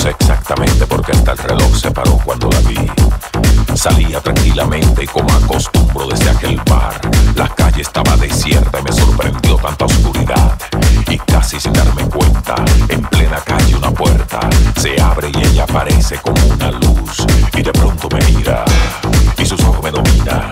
sé exactamente por qué hasta el reloj se paró cuando la vi. Salía tranquilamente y como acostumbro desde aquel bar. La calle estaba desierta y me sorprendió tanta oscuridad. Y casi sin darme cuenta, en plena calle una puerta se abre y ella aparece como una luz. Y de pronto me mira y sus ojos me dominan.